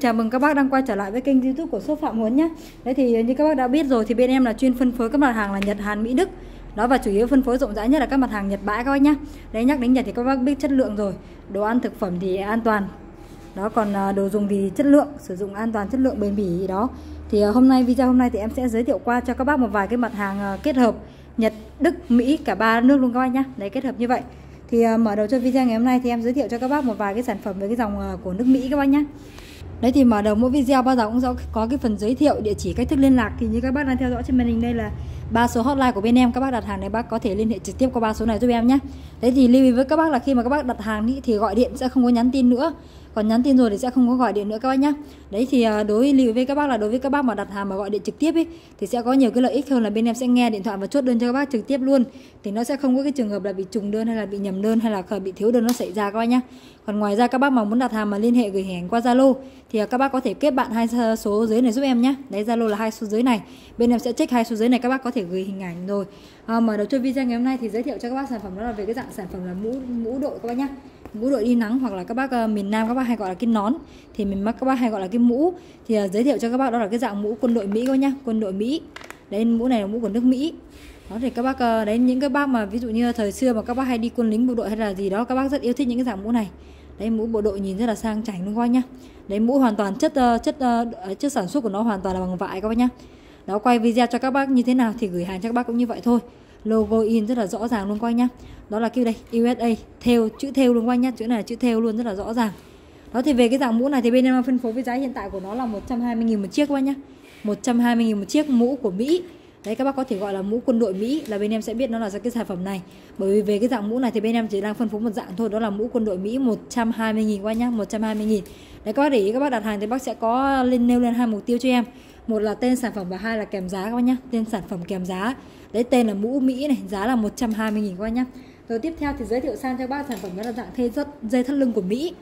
Chào mừng các bác đang quay trở lại với kênh youtube của shop Phạm Huấn nhé. Đấy thì như các bác đã biết rồi thì bên em là chuyên phân phối các mặt hàng là Nhật, Hàn, Mỹ, Đức. Đó và chủ yếu phân phối rộng rãi nhất là các mặt hàng Nhật bãi các bác nhé. Đấy nhắc đến Nhật thì các bác biết chất lượng rồi. Đồ ăn thực phẩm thì an toàn. Đó còn à, đồ dùng thì chất lượng, sử dụng an toàn, chất lượng bền bỉ đó. Thì à, hôm nay video hôm nay thì em sẽ giới thiệu qua cho các bác một vài cái mặt hàng à, kết hợp Nhật, Đức, Mỹ cả ba nước luôn các bác nhé. Đấy kết hợp như vậy. Thì mở đầu cho video ngày hôm nay thì em giới thiệu cho các bác một vài cái sản phẩm với cái dòng của nước Mỹ các bác nhé. Đấy thì mở đầu mỗi video bao giờ cũng có cái phần giới thiệu địa chỉ cách thức liên lạc. Thì như các bác đang theo dõi trên màn hình đây là ba số hotline của bên em. Các bác đặt hàng này bác có thể liên hệ trực tiếp qua ba số này giúp em nhé. Đấy thì lưu ý với các bác là khi mà các bác đặt hàng ý, thì gọi điện sẽ không có nhắn tin nữa còn nhắn tin rồi thì sẽ không có gọi điện nữa các bác nhé đấy thì đối lưu với các bác là đối với các bác mà đặt hàng mà gọi điện trực tiếp ấy thì sẽ có nhiều cái lợi ích hơn là bên em sẽ nghe điện thoại và chốt đơn cho các bác trực tiếp luôn thì nó sẽ không có cái trường hợp là bị trùng đơn hay là bị nhầm đơn hay là bị thiếu đơn nó xảy ra các bác nhé còn ngoài ra các bác mà muốn đặt hàng mà liên hệ gửi hình qua Zalo thì các bác có thể kết bạn hai số dưới này giúp em nhé đấy Zalo là hai số dưới này bên em sẽ check hai số dưới này các bác có thể gửi hình ảnh rồi à, mở đầu cho video ngày hôm nay thì giới thiệu cho các bác sản phẩm đó là về cái dạng sản phẩm là mũ mũ đội các bác nhé mũ đội đi nắng hoặc là các bác uh, miền Nam các bác hay gọi là cái nón. Thì mình mắc các bác hay gọi là cái mũ. Thì uh, giới thiệu cho các bác đó là cái dạng mũ quân đội Mỹ các nhá quân đội Mỹ. Đấy mũ này là mũ của nước Mỹ. Đó thì các bác uh, đấy những các bác mà ví dụ như thời xưa mà các bác hay đi quân lính bộ đội hay là gì đó các bác rất yêu thích những cái dạng mũ này. Đấy mũ bộ đội nhìn rất là sang chảnh luôn các nhá. Đấy mũ hoàn toàn chất uh, chất uh, chất sản xuất của nó hoàn toàn là bằng vải các bác nhá. Đó quay video cho các bác như thế nào thì gửi hàng cho các bác cũng như vậy thôi logo in rất là rõ ràng luôn các nhá. Đó là kêu đây USA theo, chữ theo luôn các nhá. Chữ này là chữ theo luôn, rất là rõ ràng. Đó, thì về cái dạng mũ này thì bên em phân phối với giá hiện tại của nó là 120.000 một chiếc các bác nhá 120.000 một chiếc mũ của Mỹ. Đấy, các bác có thể gọi là mũ quân đội Mỹ là bên em sẽ biết nó là cái sản phẩm này. Bởi vì về cái dạng mũ này thì bên em chỉ đang phân phối một dạng thôi, đó là mũ quân đội Mỹ 120.000 qua nhá 120.000 đấy, các bác để ý, các bác đặt hàng thì bác sẽ có lên nêu lên hai mục tiêu cho em. Một là tên sản phẩm và hai là kèm giá các bác nhá, tên sản phẩm kèm giá đấy, tên là mũ Mỹ này, giá là 120.000 các bác nhá. Rồi tiếp theo thì giới thiệu sang cho các bác sản phẩm đó là dạng thê rất dây thắt lưng của Mỹ.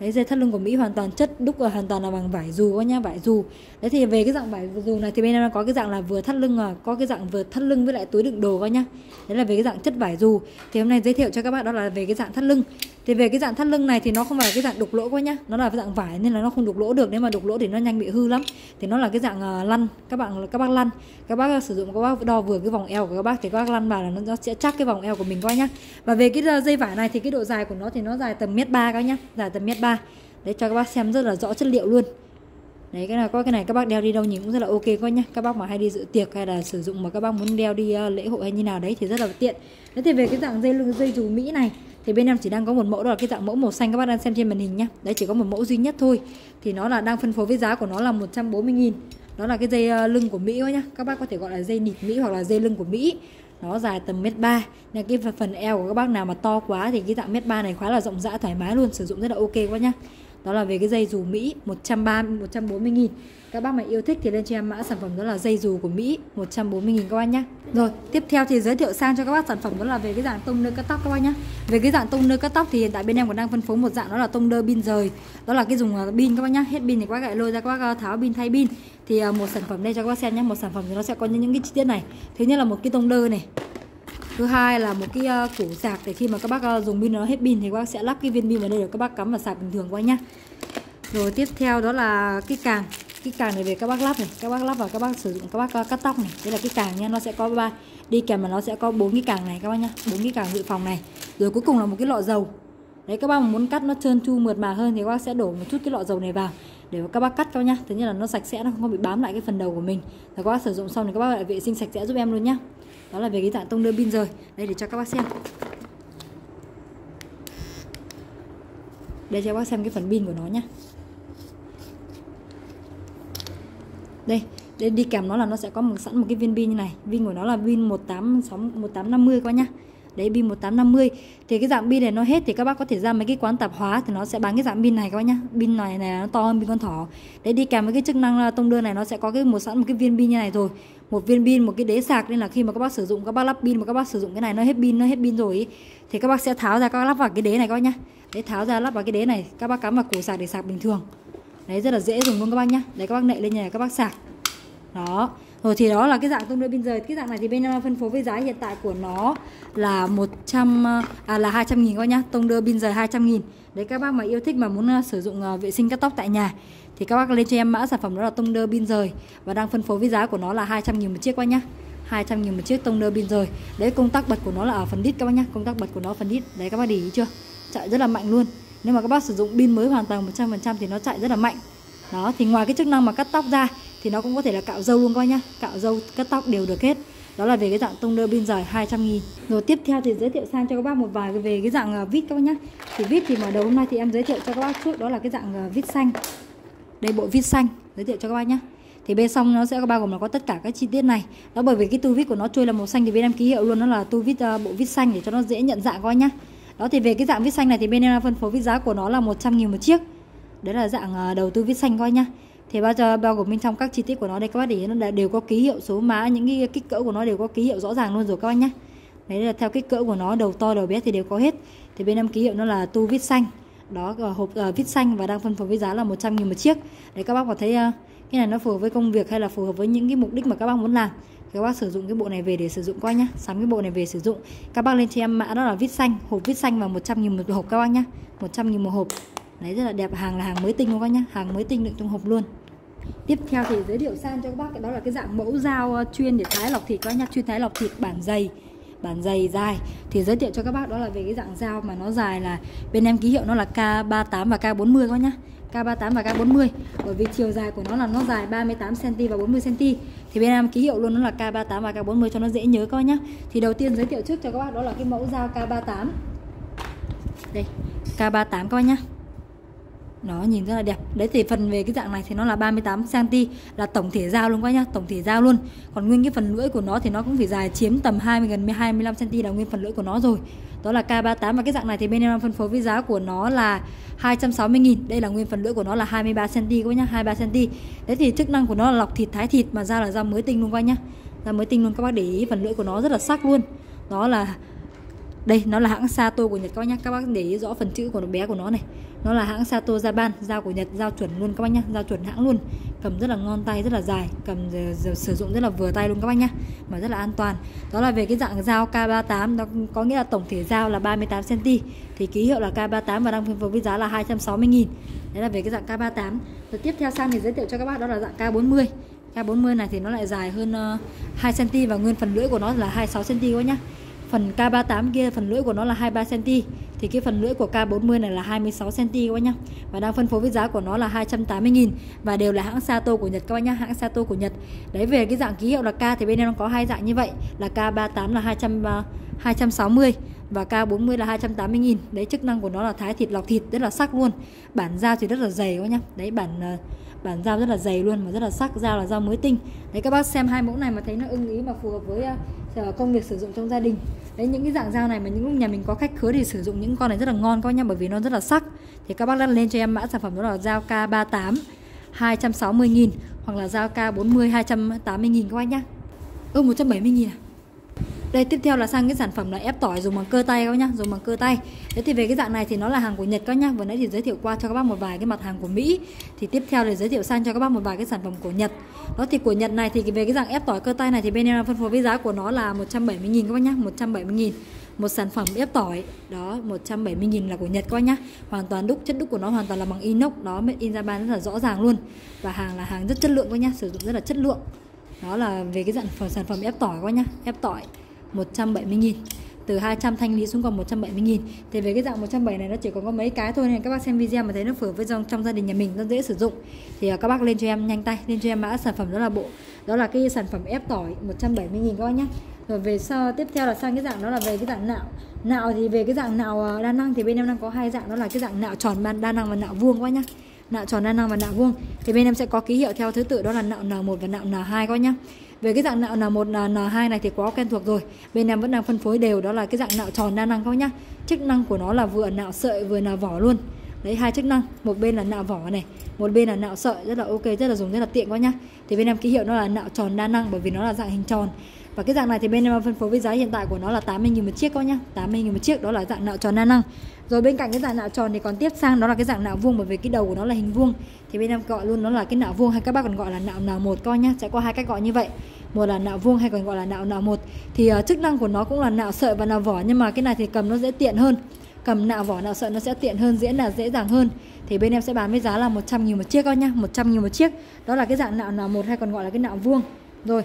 Đấy, dây thắt lưng của Mỹ hoàn toàn chất đúc là hoàn toàn là bằng vải dù các nhá, vải dù. Đấy thì về cái dạng vải dù này thì bên em có cái dạng là vừa thắt lưng à có cái dạng vừa thắt lưng với lại túi đựng đồ các nhá. Đấy là về cái dạng chất vải dù. Thì hôm nay giới thiệu cho các bạn đó là về cái dạng thắt lưng thì về cái dạng thắt lưng này thì nó không phải là cái dạng đục lỗ quá nhá. Nó là cái dạng vải nên là nó không đục lỗ được. Nếu mà đục lỗ thì nó nhanh bị hư lắm. Thì nó là cái dạng uh, lăn. Các bạn các bác lăn. Các bác ờ, sử dụng các bác đo vừa cái vòng eo của các bác thì các bác lăn vào là nó sẽ chắc cái vòng eo của mình coi nhá. Và về cái ờ, dây vải này thì cái độ dài của nó thì nó dài tầm mét ba các nhá. Dài tầm mét ba. Đấy cho các bác xem rất là rõ chất liệu luôn. Đấy cái này có cái này các bác đeo đi đâu nhìn cũng rất là ok quá nhá. Các bác mà hay đi dự tiệc hay là sử dụng mà các bác muốn đeo đi uh, lễ hội hay như nào đấy thì rất là tiện. Đấy thì về cái dạng dây lưng dây dù mỹ này thì bên em chỉ đang có một mẫu, đó là cái dạng mẫu màu xanh, các bác đang xem trên màn hình nhá. Đấy, chỉ có một mẫu duy nhất thôi. Thì nó là đang phân phối với giá của nó là 140 nghìn. Đó là cái dây ờ, lưng của Mỹ nhá. Các bác có thể gọi là dây nịt Mỹ hoặc là dây lưng của Mỹ. Nó dài tầm mét ba. Nên cái phần eo của các bác nào mà to quá thì cái dạng mét ba này khá là rộng rãi thoải mái luôn, sử dụng rất là ok quá nhá đó là về cái dây dù Mỹ 130 140 nghìn. Các bác mà yêu thích thì lên cho em mã sản phẩm đó là dây dù của Mỹ 140 nghìn các bác nhé rồi tiếp theo thì giới thiệu sang cho các bác sản phẩm đó là về cái dạng tông nơ cắt tóc các bác nhé về cái dạng tông nơ cắt tóc thì hiện tại bên em còn đang phân phối một dạng đó là tông nơ pin rời. Đó là cái dùng à, pin các bác nhé hết pin thì các bác lại lôi ra các bác à, tháo pin thay pin. Thì à, một sản phẩm đây cho các bác xem nhé một sản phẩm thì nó sẽ có những, những cái chi tiết này. Thứ nhất là một cái tông nơ này thứ hai là một cái uh, củ sạc để khi mà các bác uh, dùng pin nó hết pin thì các bác sẽ lắp cái viên pin vào đây để các bác cắm vào sạc bình thường qua nhá rồi tiếp theo đó là cái càng cái càng này về các bác lắp này các bác lắp vào các bác sử dụng các bác cắt tóc này đây là cái càng nha nó sẽ có ba đi kèm mà nó sẽ có bốn cái càng này các bác nhá bốn cái càng dự phòng này rồi cuối cùng là một cái lọ dầu đấy các bác mà muốn cắt nó trơn tru mượt mà hơn thì các bác sẽ đổ một chút cái lọ dầu này vào để các bác cắt các nhá thứ nhất là nó sạch sẽ nó không bị bám lại cái phần đầu của mình và các bác sử dụng xong thì các bác lại vệ sinh sạch sẽ giúp em luôn nhá đó là về cái dạng tông đưa pin rồi đây, để cho các bác xem. Để cho các bác xem cái phần pin của nó nhá. Đây đây đi kèm nó là nó sẽ có một, sẵn một cái viên pin như này. Pin của nó là pin 186 1850 các bác nhá. Đấy, pin 1850 thì cái dạng pin này nó hết thì các bác có thể ra mấy cái quán tạp hóa thì nó sẽ bán cái dạng pin này các bác nhá. Pin này này, nó to hơn pin con thỏ. Đấy, đi kèm với cái chức năng tông đơn này nó sẽ có cái một, sẵn một cái viên pin như này rồi một viên pin một cái đế sạc nên là khi mà các bác sử dụng các bác lắp pin mà các bác sử dụng cái này nó hết pin nó hết pin rồi ý, thì các bác sẽ tháo ra các bác lắp vào cái đế này các bác nhá đấy tháo ra lắp vào cái đế này các bác cắm vào củ sạc để sạc bình thường đấy rất là dễ dùng luôn các bác nhá đấy các bác nệ lên nhà các bác sạc đó rồi thì đó là cái dạng tông đưa biên rời cái dạng này thì bên em phân phối với giá hiện tại của nó là 100 à là 200 nghìn coi nhá. Tông đưa biên rời 200 nghìn. Đấy các bác mà yêu thích mà muốn uh, sử dụng uh, vệ sinh cắt tóc tại nhà thì các bác lên cho em mã sản phẩm đó là tông đơ pin rời và đang phân phối với giá của nó là 200 nghìn một chiếc các nhá. 200 nghìn một chiếc tông đơ pin rời đấy công tắc bật của nó là ở phần đít các bác nhá. Công tắc bật của nó phần đít. Đấy các bác để ý chưa? Chạy rất là mạnh luôn. Nếu mà các bác sử dụng pin mới hoàn toàn 100% thì nó chạy rất là mạnh. Đó thì ngoài cái chức năng mà cắt tóc ra thì nó cũng có thể là cạo râu luôn coi nhá. Cạo râu cắt tóc đều được hết. Đó là về cái dạng tông đơ pin dài 200 nghìn. Rồi tiếp theo thì giới thiệu sang cho các bác một vài về cái dạng à, vít các bác nhá. Thì vít thì mở đầu hôm nay thì em giới thiệu cho các bác trước đó là cái dạng à, vít xanh. Đây bộ vít xanh giới thiệu cho các bác nhá. thì bên xong nó sẽ có bao gồm là có tất cả các chi tiết này. Đó bởi vì cái tu vít của nó trôi là màu xanh thì bên em ký hiệu luôn nó là tu vít uh, bộ vít xanh để cho nó dễ nhận dạng coi nhá. Đó thì về cái dạng vít xanh này thì bên em phân phối vít giá của nó là 100 nghìn một chiếc. Đấy là dạng uh, đầu tư vít xanh coi nhá thì bao giờ bao gồm bên trong các chi tiết của nó đây các bác? Để ý nó đều có ký hiệu số mã những cái kích cỡ của nó đều có ký hiệu rõ ràng luôn rồi các bác nhé. Đấy là theo kích cỡ của nó đầu to đầu bé thì đều có hết. Thì bên em ký hiệu nó là tu vít xanh. Đó ờ, hộp ờ, uh, vít xanh và đang phân phối với giá là 100 nghìn một chiếc. Để các bác có thấy uh, cái này nó phù hợp với công việc hay là phù hợp với những cái mục đích mà các bác muốn làm? Thì các bác sử dụng cái bộ này về để sử dụng qua nhá sắm cái bộ này về sử dụng. Các bác lên cho em mã đó là vít xanh hộp vít xanh và 100 nghìn một hộp các bác nhá 100 nghìn một hộp. Đấy rất là đẹp. Hàng là hàng mới tinh luôn các nhá hàng mới tinh đựng trong hộp luôn tiếp theo thì giới thiệu sang cho các bác, đó là cái dạng mẫu dao ờ, chuyên để thái lọc thịt các nhá, chuyên thái lọc thịt bản dày bản dày dài. Thì giới thiệu cho các bác đó là về cái dạng dao mà nó dài là, bên em ký hiệu nó là K38 và K40 các nhá K38 và K40 bởi vì chiều dài của nó là nó dài 38 cm và 40 cm thì bên em ký hiệu luôn nó là K38 và K40 cho nó dễ nhớ các nhá. Thì đầu tiên giới thiệu trước cho các bác đó là cái mẫu dao K38 đây K38 các bác nhá nó nhìn rất là đẹp. Đấy thì phần về cái dạng này thì nó là 38 cm, là tổng thể dao luôn quá nhá, tổng thể dao luôn. Còn nguyên cái phần lưỡi của nó thì nó cũng phải dài chiếm tầm 20 gần 25 cm là nguyên phần lưỡi của nó rồi. Đó là K38 và cái dạng này thì bên em phân phối với giá của nó là 260 000 đây là nguyên phần lưỡi của nó là 23 cm các nhá 23 cm. Đấy thì chức năng của nó là lọc thịt, thái thịt, mà dao là dao mới tinh luôn quá nhá. Dao mới tinh luôn, các bác để ý, phần lưỡi của nó rất là sắc luôn. Đó là đây nó là hãng Sato của Nhật các bác nhá. Các bác để ý rõ phần chữ của nó bé của nó này. Nó là hãng Sato Japan dao của Nhật dao chuẩn luôn các bác nhá. Dao chuẩn hãng luôn. Cầm rất là ngon tay rất là dài. Cầm giờ, giờ sử dụng rất là vừa tay luôn các bác nhá. Mà rất là an toàn. Đó là về cái dạng dao K38 nó có nghĩa là tổng thể dao là 38 cm thì ký hiệu là K38 và đang phân phối với giá là 260 000 đấy là về cái dạng K38 rồi tiếp theo sang thì giới thiệu cho các bác đó là dạng K40 K40 này thì nó lại dài hơn ờ, 2 cm và nguyên phần lưỡi của nó là 26 cm các bác nhá phần K38 kia phần lưỡi của nó là 23 cm thì cái phần lưỡi của K40 này là 26 cm các bác nhá. Và đang phân phối với giá của nó là 280 000 và đều là hãng Sato của Nhật các bác nhá hãng Sato của Nhật. Đấy về cái dạng ký hiệu là K thì bên em nó có hai dạng như vậy là K38 là 200 260 à, và K40 là 280 000 Đấy chức năng của nó là thái thịt lọc thịt rất là sắc luôn Bản da thì rất là dày các bác nhá. Đấy bản ờ, bản dao rất là dày luôn mà rất là sắc dao là dao mới tinh. Đấy các bác xem hai mẫu này mà thấy nó ưng ý mà phù hợp với uh, công việc sử dụng trong gia đình. Đấy những cái dạng dao này mà những lúc nhà mình có khách khứa thì sử dụng những con này rất là ngon các bác nhá Bởi vì nó rất là sắc. Thì các bác lên cho em mã sản phẩm đó là dao K38 260 nghìn Hoặc là dao K40 280 nghìn các bác nhá. Ừ 170 nghìn à? Đây, tiếp theo là sang cái sản phẩm là ép tỏi dùng bằng cơ tay các nhá, dùng bằng cơ tay. Đấy thì về cái dạng này thì nó là hàng của nhật các nhá. Vừa nãy thì giới thiệu qua cho các bác một vài cái mặt hàng của mỹ. Thì tiếp theo để giới thiệu sang cho các bác một vài cái sản phẩm của nhật. Đó thì của nhật này thì về cái dạng ép tỏi cơ tay này thì bên em phân phối với giá của nó là 170 000 các bác nhá 170 000 một sản phẩm ép tỏi, đó 170 000 là của Nhật coi nhá. Hoàn toàn đúc, chất đúc của nó hoàn toàn là bằng inox, đó, made in Japan rất là rõ ràng luôn. Và hàng là hàng rất chất lượng các nhá, sử dụng rất là chất lượng. Đó là về cái dạng phẩm, sản phẩm ép tỏi các nhá, ép tỏi. 170 nghìn. Từ 200 thanh lý xuống còn 170 nghìn. Thì về cái dạng 170 này nó chỉ còn có mấy cái thôi, nên các bác xem video mà thấy nó phù hợp với dòng trong gia đình nhà mình nó dễ sử dụng. Thì à, các bác lên cho em nhanh tay, lên cho em mã sản phẩm đó là bộ, đó là cái sản phẩm ép tỏi 170 nghìn các bác nhé rồi về sau, tiếp theo là sang cái dạng đó là về cái dạng nạo. Nạo thì về cái dạng nạo à, đa năng thì bên em đang có hai dạng, đó là cái dạng nạo tròn đa năng và nạo vuông các bác nhé nạo tròn, đa năng và nạo vuông. Thì bên em sẽ có ký hiệu theo thứ tự, đó là nạo N1 và nạo N2 các bác nhá về cái dạng nạo N1 N2 này thì quá quen thuộc rồi. Bên em vẫn đang phân phối đều, đó là cái dạng nạo tròn đa năng các nhá. Chức năng của nó là vừa nạo sợi, vừa nạo vỏ luôn. Đấy, hai chức năng, một bên là nạo vỏ này, một bên là nạo sợi, rất là ok, rất là dùng, rất là tiện quá nhá. Thì bên em ký hiệu nó là nạo tròn đa năng bởi vì nó là dạng hình tròn và cái dạng này thì bên em phân phối với giá hiện tại của nó là 80.000 một chiếc các nhá. 80.000 một chiếc đó là dạng nạo tròn đa năng. Rồi bên cạnh cái dạng nạo tròn thì còn tiếp sang đó là cái dạng nạo vuông bởi vì cái đầu của nó là hình vuông. Thì bên em gọi luôn nó là cái nạo vuông hay các bác còn gọi là nạo nào một coi nhá. Sẽ có hai cách gọi như vậy. Một là nạo vuông hay còn gọi là nạo nạo một. Thì uh, chức năng của nó cũng là nạo sợi và nạo vỏ nhưng mà cái này thì cầm nó dễ tiện hơn. Cầm nạo vỏ nạo sợi nó sẽ tiện hơn diễn là dễ dàng hơn. Thì bên em sẽ bán với giá là 100 000 một chiếc coi nhá. 100 000 một chiếc. Đó là cái dạng nạo nạo một hay còn gọi là cái nạo vuông. Rồi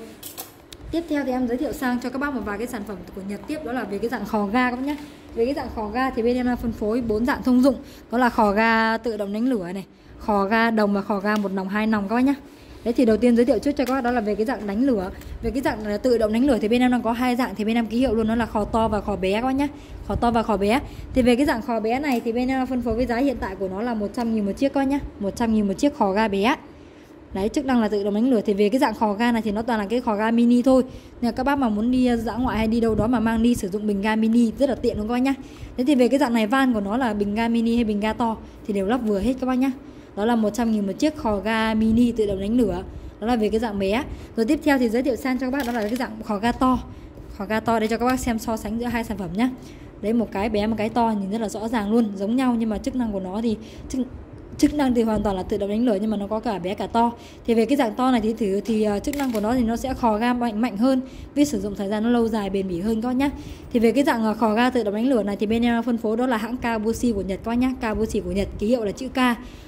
tiếp theo thì em giới thiệu sang cho các bác một vài cái sản phẩm của Nhật tiếp, đó là về cái dạng khò ga các bác nhé. Về cái dạng khò ga thì bên em đang phân phối bốn dạng thông dụng, đó là khò ga tự động đánh lửa này, khò ga đồng và khò ga một nòng hai nòng các bác nhé. Đấy, thì đầu tiên giới thiệu trước cho các bác đó là về cái dạng đánh lửa. Về cái dạng là tự động đánh lửa thì bên em đang có hai dạng thì bên em ký hiệu luôn, đó là khò to và khò bé các bác nhé. Khò to và khò bé. Thì về cái dạng khò bé này thì bên em phân phối với giá hiện tại của nó là 100 000 một chiếc các bác nhé 100 000 một chiếc khò ga bé. Đấy, chức năng là tự động đánh lửa. Thì về cái dạng khò ga này thì nó toàn là cái khò ga mini thôi. Nên các bác mà muốn đi à, dã ngoại hay đi đâu đó mà mang đi sử dụng bình ga mini rất là tiện luôn các bác nhá. Thế thì về cái dạng này, van của nó là bình ga mini hay bình ga to thì đều lắp vừa hết các bác nhá. Đó là 100 000 một chiếc khò ga mini tự động đánh lửa. Đó là về cái dạng bé. Rồi tiếp theo thì giới thiệu sang cho các bác, đó là cái dạng khò ga to. Khò ga to để cho các bác xem so sánh giữa hai sản phẩm nhá. Đấy, một cái bé, một cái to nhìn rất là rõ ràng luôn, giống nhau nhưng mà chức năng của nó thì chức chức năng thì hoàn toàn là tự động đánh lửa nhưng mà nó có cả bé cả to. Thì về cái dạng to này thì thử thì uh, chức năng của nó thì nó sẽ khò ga mạnh mạnh hơn vì sử dụng thời gian nó lâu dài bền bỉ hơn các nhá. Thì về cái dạng uh, khò ga tự động đánh lửa này thì bên em phân phối đó là hãng Kabushi của Nhật các nhá. Kabushi của Nhật ký hiệu là chữ K.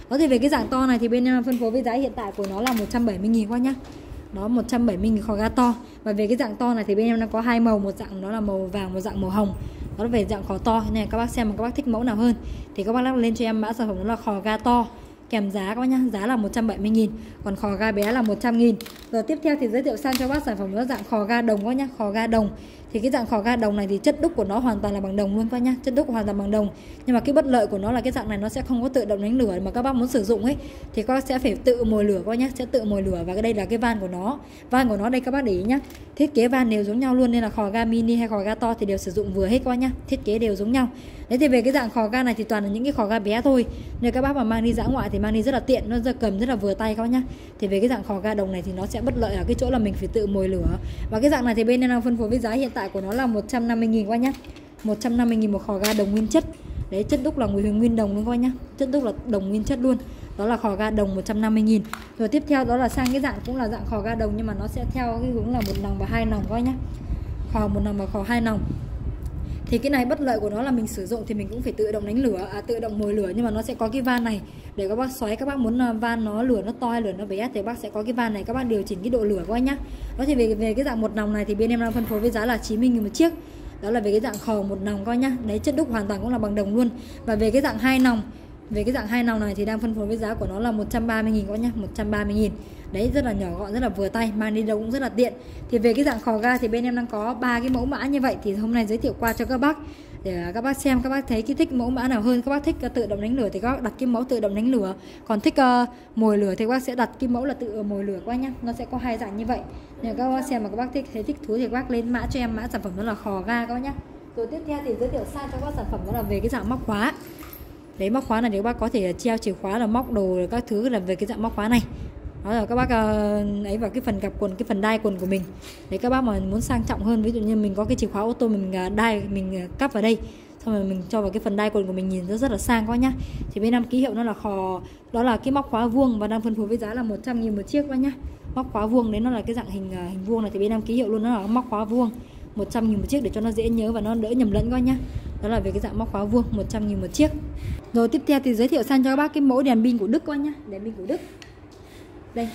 Đó thì về cái dạng to này thì bên em phân phối với giá hiện tại của nó là 170 000 các nhá. Đó 170 000 khò ga to. Và về cái dạng to này thì bên em nó có hai màu một dạng đó là màu vàng một dạng màu hồng nó về dạng khò to. Này, các bác xem mà các bác thích mẫu nào hơn thì các bác lắp lên cho em mã sản phẩm đó là khò ga to. Kèm giá các bác nhá, giá là 170 nghìn, còn khò ga bé là 100 nghìn. Rồi tiếp theo thì giới thiệu sang cho bác sản phẩm đó dạng khò ga đồng các nhá, khò ga đồng thì cái dạng khò ga đồng này thì chất đúc của nó hoàn toàn là bằng đồng luôn các nhá chất đúc hoàn toàn bằng đồng. Nhưng mà cái bất lợi của nó là cái dạng này nó sẽ không có tự động đánh lửa mà các bác muốn sử dụng ấy, thì các bác sẽ phải tự mồi lửa các nhá, sẽ tự mồi lửa và cái đây là cái van của nó. Van của nó đây các bác để ý nhá, thiết kế van đều giống nhau luôn nên là khò ga mini hay khò ga to thì đều sử dụng vừa hết các nhá, thiết kế đều giống nhau. Đấy thì về cái dạng khò ga này thì toàn là những cái khò ga bé thôi. Nên các bác mà mang đi dã ngoại thì mang đi rất là tiện, nó ra cầm, rất là vừa tay các nhá. Thì về cái dạng khò ga đồng này thì nó sẽ bất lợi ở cái chỗ là mình phải tự mồi lửa. Và cái dạng này thì bên đang phân phối với giá hiện tại của nó là 150.000 qua nhá. 150.000 một khò ga đồng nguyên chất. Đấy, chất đúc là nguyên nguyên đồng luôn coi nhá? Chất đúc là đồng nguyên chất luôn. Đó là khò ga đồng 150.000 rồi tiếp theo đó là sang cái dạng cũng là dạng khò ga đồng nhưng mà nó sẽ theo cái hướng là một nòng và hai nòng coi nhá. Khò một nòng và khò hai nòng thì cái này bất lợi của nó là mình sử dụng thì mình cũng phải tự động đánh lửa à, tự động mồi lửa. Nhưng mà nó sẽ có cái van này để các bác xoáy các bác muốn à, van nó lửa nó to hay lửa nó bé thì bác sẽ có cái van này các bác điều chỉnh cái độ lửa của anh nhá. Đó thì về về cái dạng một nòng này thì bên em đang phân phối với giá là 90 000 một chiếc. Đó là về cái dạng khò một nòng coi nhá. Đấy chất đúc hoàn toàn cũng là bằng đồng luôn. Và về cái dạng hai nòng về cái dạng hai nòng này thì đang phân phối với giá của nó là 130 000 các nhá 130 000 đấy rất là nhỏ gọn rất là vừa tay mang đi đâu cũng rất là tiện thì về cái dạng khò ga thì bên em đang có ba cái mẫu mã như vậy thì hôm nay giới thiệu qua cho các bác để các bác xem các bác thấy cái thích mẫu mã nào hơn các bác thích tự động đánh lửa thì các bác đặt cái mẫu tự động đánh lửa còn thích uh, mồi lửa thì các bác sẽ đặt cái mẫu là tự mồi lửa qua nhá nó sẽ có hai dạng như vậy nếu các bác xem mà các bác thích thấy thích thú thì các bác lên mã cho em mã sản phẩm đó là khò ga các bác nhá rồi tiếp theo thì giới thiệu sang cho các bác sản phẩm đó là về cái dạng móc khóa đấy móc khóa này nếu bác có thể treo chìa khóa là móc đồ các thứ là về cái dạng móc khóa này đó là các bác ờ, ấy vào cái phần cặp quần, cái phần đai quần của mình. Để các bác mà muốn sang trọng hơn, ví dụ như mình có cái chìa khóa ô tô mình à, đai, mình à, cắp vào đây, xong rồi mình cho vào cái phần đai quần của mình nhìn rất rất là sang quá nhá. Thì bên em ký hiệu nó là khò đó là cái móc khóa vuông và đang phân phối với giá là 100 nghìn một chiếc quá nhá. Móc khóa vuông đấy nó là cái dạng hình à, hình vuông này thì bên em ký hiệu luôn, nó là móc khóa vuông. 100 nghìn một chiếc để cho nó dễ nhớ và nó đỡ nhầm lẫn quá nhá. Đó là về cái dạng móc khóa vuông 100 nghìn một chiếc. Rồi tiếp theo thì giới thiệu sang cho các bác cái mẫu đèn pin của Đức quá nhá. Đèn pin của Đức đây.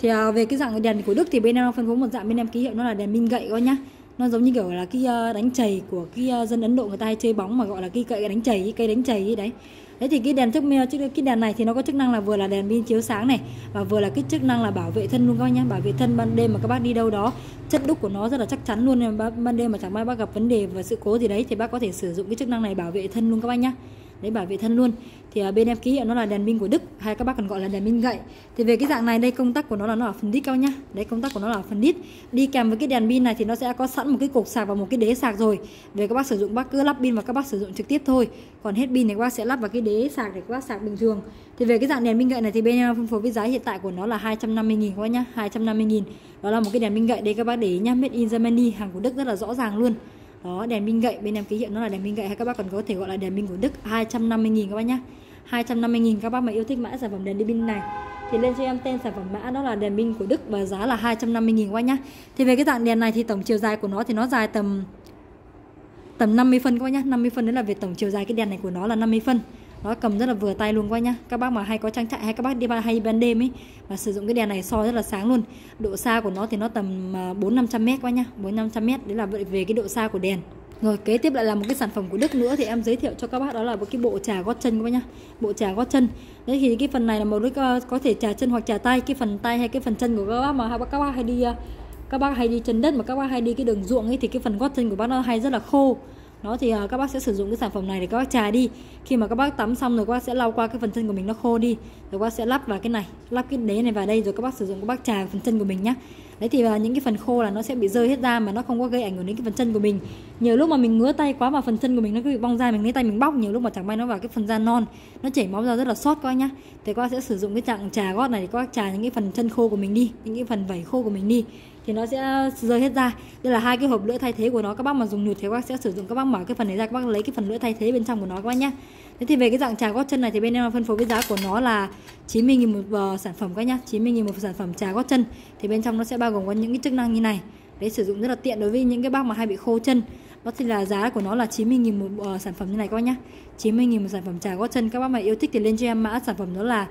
Thì à, về cái dạng đèn của Đức thì bên em phân phối một dạng bên em ký hiệu nó là đèn minh gậy coi nhá. Nó giống như kiểu là cái à, đánh chày của cái à, dân Ấn Độ người ta hay chơi bóng mà gọi là cái cây đánh chày cây đánh chày đấy. Đấy thì cái đèn trước cái đèn này thì nó có chức năng là vừa là đèn pin chiếu sáng này và vừa là cái chức năng là bảo vệ thân luôn các nhá. Bảo vệ thân ban đêm mà các bác đi đâu đó chất đúc của nó rất là chắc chắn luôn ban đêm mà chẳng may bác gặp vấn đề và sự cố gì đấy thì bác có thể sử dụng cái chức năng này bảo vệ thân luôn các bác nhá để bảo vệ thân luôn. Thì ở bên em ký hiệu nó là đèn pin của Đức, hay các bác còn gọi là đèn pin gậy. Thì về cái dạng này, đây công tắc của nó là nó ở phần đít cao nhá. Đấy, công tắc của nó là ở phần đít. Đi kèm với cái đèn pin này thì nó sẽ có sẵn một cái cục sạc và một cái đế sạc rồi. Về các bác sử dụng, bác cứ lắp pin và các bác sử dụng trực tiếp thôi. Còn hết pin thì các bác sẽ lắp vào cái đế sạc để các bác sạc bình thường. Thì về cái dạng đèn pin gậy này thì bên em phân phối với giá hiện tại của nó là 250 000 các bác nhá 250 000 đó là một cái đèn pin gậy đây các bác để ý nhá, made in Germany, hàng của Đức rất là rõ ràng luôn đó, đèn minh gậy, bên em ký hiệu nó là đèn minh gậy hay các bác còn có thể gọi là đèn minh của Đức 250 000 các bác nhá 250.000 các bác mà yêu thích mã sản phẩm đèn đi pin này thì lên cho em tên sản phẩm mã đó là đèn pin của Đức và giá là 250.000 các bác nhá. Thì về cái dạng đèn này thì tổng chiều dài của nó thì nó dài tầm tầm 50 phân các bác nhá. 50 phân đấy là về tổng chiều dài cái đèn này của nó là 50 phân. Nó cầm rất là vừa tay luôn các bác nhá. Các bác mà hay có trang trại hay các bác đi hay ban đêm ấy mà sử dụng cái đèn này soi rất là sáng luôn. Độ xa của nó thì nó tầm 4 500 m các quá nhá. 4 500 m đấy là về cái độ xa của đèn. Rồi kế tiếp lại là một cái sản phẩm của Đức nữa thì em giới thiệu cho các bác đó là một cái bộ trà gót chân các bác nhá. Bộ trà gót chân. Đấy thì cái phần này là một cái à, có thể trà chân hoặc trà tay, cái phần tay hay cái phần chân của các bác mà các bác hay đi à, các bác hay đi chân đất mà các bác hay đi cái đường ruộng ấy thì cái phần gót chân của bác nó hay rất là khô nó thì uh, các bác sẽ sử dụng cái sản phẩm này để các bác trà đi. Khi mà các bác tắm xong rồi các bác sẽ lau qua cái phần chân của mình nó khô đi. Rồi các bác sẽ lắp vào cái này lắp cái đế này vào đây rồi các bác sử dụng các bác trà phần chân của mình nhá. Đấy thì uh, những cái phần khô là nó sẽ bị rơi hết ra mà nó không có gây ảnh hưởng đến cái phần chân của mình. Nhiều lúc mà mình ngứa tay quá mà phần chân của mình nó cứ bị bong ra mình lấy tay mình bóc nhiều lúc mà chẳng may nó vào cái phần da non nó chảy máu ra rất là sót các bác nhá. Thì các bác sẽ sử dụng cái trạng trà gót này để các bác trà những cái phần chân khô của mình đi những cái phần vảy khô của mình đi thì nó sẽ rơi hết ra. Đây là hai cái hộp lưỡi thay thế của nó. Các bác mà dùng nhụt thì các bác sẽ sử dụng. Các bác mở cái phần này ra các bác lấy cái phần lưỡi thay thế bên trong của nó các bác nhé thế thì về cái dạng trà gót chân này thì bên em phân phối với giá của nó là 90 000 một uh, sản phẩm các nhá. 90 000 một sản phẩm trà gót chân. Thì bên trong nó sẽ bao gồm có những cái chức năng như này. Đấy sử dụng rất là tiện đối với những cái bác mà hay bị khô chân. Đó thì là giá của nó là 90 000 một uh, sản phẩm như này các bác nhá. 90 000 một sản phẩm trà gót chân. Các bác mà yêu thích thì lên cho em mã sản phẩm đó là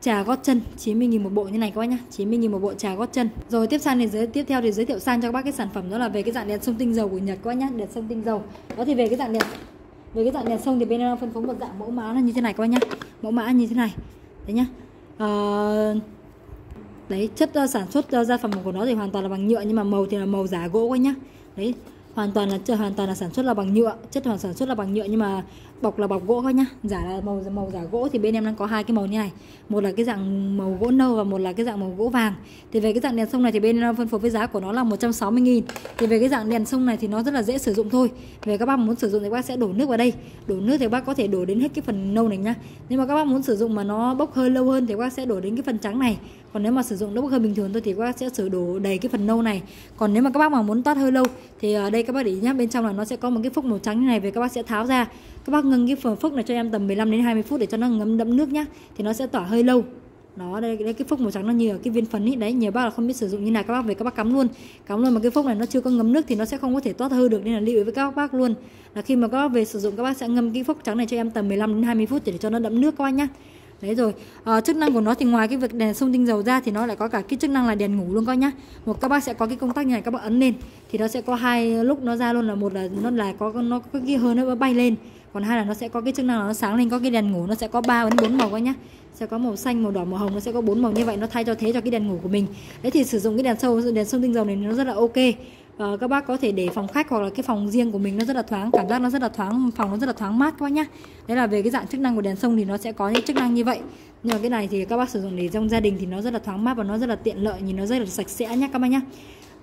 trà gót chân 90.000 một bộ như này các bác nhá 90.000 một bộ trà gót chân. Rồi tiếp sang thì giới tiếp theo thì giới thiệu sang cho các bác cái sản phẩm đó là về cái dạng đèn sông tinh dầu của Nhật các bác nhá đèn sông tinh dầu. Đó thì về cái dạng đèn về cái dạng đèn sông thì bên em phân phối một dạng mẫu mã là như thế này các bác nhá mẫu mã như thế này đấy nhá. À, đấy chất uh, sản xuất uh, ra phẩm của nó thì hoàn toàn là bằng nhựa nhưng mà màu thì là màu giả gỗ các nhá. Đấy hoàn toàn là hoàn toàn là sản xuất là bằng nhựa, chất hoàn sản xuất là bằng nhựa, nhưng mà bọc là bọc gỗ thôi nhá. Giả là màu màu giả gỗ thì bên em đang có hai cái màu như này. Một là cái dạng màu gỗ nâu và một là cái dạng màu gỗ vàng. Thì về cái dạng đèn sông này thì bên em phân phối với giá của nó là 160 nghìn. Thì về cái dạng đèn sông này thì nó rất là dễ sử dụng thôi. Về các bác muốn sử dụng thì bác sẽ đổ nước vào đây. Đổ nước thì bác có thể đổ đến hết cái phần nâu này nhá. Nhưng mà các bác muốn sử dụng mà nó bốc hơi lâu hơn thì bác sẽ đổ đến cái phần trắng này. Còn nếu mà sử dụng nó bốc hơi bình thường thôi thì các bác sẽ sử đổ đầy cái phần nâu này. Còn nếu mà các bác mà muốn toát hơi lâu thì ở đây các bác để ý nhá bên trong là nó sẽ có một cái phúc màu trắng như này về các bác sẽ tháo ra. Các bác ngưng cái phần phúc này cho em tầm 15 đến 20 phút để cho nó ngấm đẫm nước nhá thì nó sẽ tỏa hơi lâu. Đó đây, đây cái phúc màu trắng nó như ở cái viên phấn ấy đấy nhiều bác là không biết sử dụng như này các bác về các bác cắm luôn. Cắm luôn mà cái phúc này nó chưa có ngấm nước thì nó sẽ không có thể toát hơi được nên là lưu ý với các bác luôn. Là khi mà các bác về sử dụng các bác sẽ ngâm cái phúc trắng này cho em tầm 15 đến 20 phút để cho nó đẫm nước các bác nhá đấy rồi à, chức năng của nó thì ngoài cái việc đèn sông tinh dầu ra thì nó lại có cả cái chức năng là đèn ngủ luôn coi nhá. Một các bác sẽ có cái công tắc như này các bác ấn lên thì nó sẽ có hai lúc nó ra luôn là một là nó là có nó có cái hơi nó bay lên còn hai là nó sẽ có cái chức năng là nó sáng lên có cái đèn ngủ nó sẽ có ba đến bốn màu coi nhá. Sẽ có màu xanh màu đỏ màu hồng nó sẽ có bốn màu như vậy nó thay cho thế cho cái đèn ngủ của mình. Đấy thì sử dụng cái đèn sâu đèn sông tinh dầu này nó rất là ok uh, các bác có thể để phòng khách hoặc là cái phòng riêng của mình nó rất là thoáng cảm giác nó rất là thoáng phòng nó rất là thoáng mát quá nhá. Đấy là về cái dạng chức năng của đèn sông thì nó sẽ có những chức năng như vậy. Nhưng mà cái này thì các bác sử dụng để trong gia đình thì nó rất là thoáng mát và nó rất là tiện lợi nhìn nó rất là sạch sẽ nhá các bác nhá.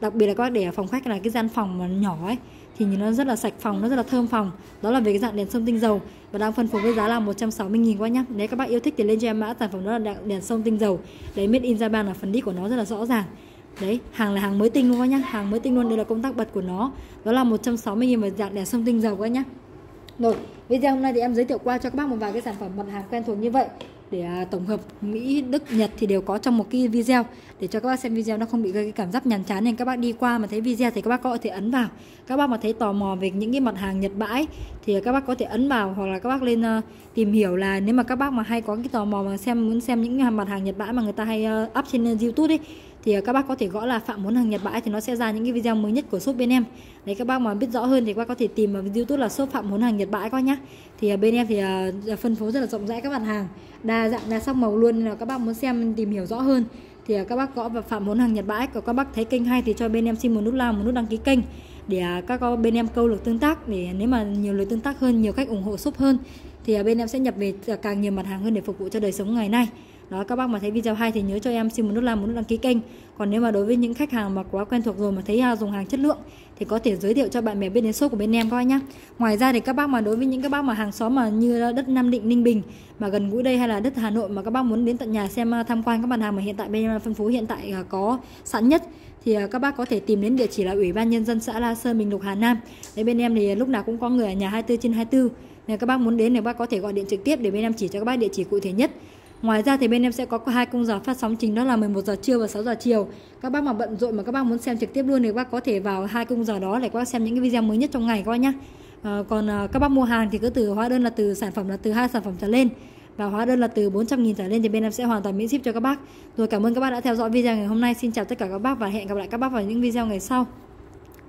Đặc biệt là các bác để ở phòng khách là cái gian phòng mà nhỏ ấy thì nhìn nó rất là sạch phòng nó rất là thơm phòng. Đó là về cái dạng đèn sông tinh dầu và đang phân phối với giá là 160 000 quá nhá. Nếu các bác yêu thích thì lên cho em mã sản phẩm đó là đèn sông tinh dầu. Đấy made in Japan là phần đít của nó rất là rõ ràng đấy hàng là hàng mới tinh luôn các nhá. Hàng mới tinh luôn đây là công tắc bật của nó. Đó là 160 000 một dạng đèn sông tinh dầu các nhá. Rồi video hôm nay thì em giới thiệu qua cho các bác một vài cái sản phẩm mặt hàng quen thuộc như vậy. Để à, tổng hợp Mỹ, Đức, Nhật thì đều có trong một cái video. Để cho các bác xem video nó không bị gây cái cảm giác nhàm chán nên các bác đi qua mà thấy video thì các bác có thể ấn vào. Các bác mà thấy tò mò về những cái mặt hàng Nhật bãi thì các bác có thể ấn vào hoặc là các bác lên uh, tìm hiểu là nếu mà các bác mà hay có cái tò mò mà xem muốn xem những mặt hàng Nhật bãi mà người ta hay uh, up trên ờ, YouTube ấy thì à, các bác có thể gõ là phạm muốn hàng Nhật bãi thì nó sẽ ra những cái video mới nhất của shop bên em. Đấy, các bác mà biết rõ hơn thì các bác có thể tìm vào youtube là shop phạm muốn hàng Nhật bãi các nhá. Thì à, bên em thì à, phân phối rất là rộng rãi các mặt hàng, đa dạng, đa sắc màu luôn là các bác muốn xem, tìm hiểu rõ hơn thì các bác gõ vào phạm muốn hàng Nhật bãi. Còn các bác thấy kênh hay thì cho bên em xin một nút like, một nút đăng ký kênh để các bên em câu lượt tương tác để nếu mà nhiều lượt tương tác hơn, nhiều khách ủng hộ shop hơn thì bên em sẽ nhập về càng nhiều mặt hàng hơn để phục vụ cho đời sống ngày nay đó, các bác mà thấy video hay thì nhớ cho em xin một nút like, một nút đăng ký kênh còn nếu mà đối với những khách hàng mà quá quen thuộc rồi mà thấy à, dùng hàng chất lượng thì có thể giới thiệu cho bạn bè biết đến shop của bên em coi nhá ngoài ra thì các bác mà đối với những các bác mà hàng xóm mà như đất Nam Định, Ninh Bình mà gần gũi đây hay là đất Hà Nội mà các bác muốn đến tận nhà xem à, tham quan các mặt hàng mà hiện tại bên em phân phối hiện tại có sẵn nhất thì các bác có thể tìm đến địa chỉ là Ủy ban nhân dân xã La Sơn Bình Lục, Hà Nam. Đấy, bên em thì lúc nào cũng có người ở nhà 24 trên 24. Nếu các bác muốn đến thì các bác có thể gọi điện trực tiếp để bên em chỉ cho các bác địa chỉ cụ thể nhất. Ngoài ra thì bên em sẽ có hai khung giờ phát sóng chính đó là 11 giờ trưa và 6 giờ chiều. Các bác mà bận rộn mà các bác muốn xem trực tiếp luôn thì các bác có thể vào hai khung giờ đó để các bác xem những cái video mới nhất trong ngày các bác nhé. À, ờ, còn à, các bác mua hàng thì cứ từ hóa đơn là từ sản phẩm là từ hai sản phẩm trở lên và hóa đơn là từ 400.000 trở lên thì bên em sẽ hoàn toàn miễn ship cho các bác. Rồi cảm ơn các bác đã theo dõi video ngày hôm nay. Xin chào tất cả các bác và hẹn gặp lại các bác vào những video ngày sau.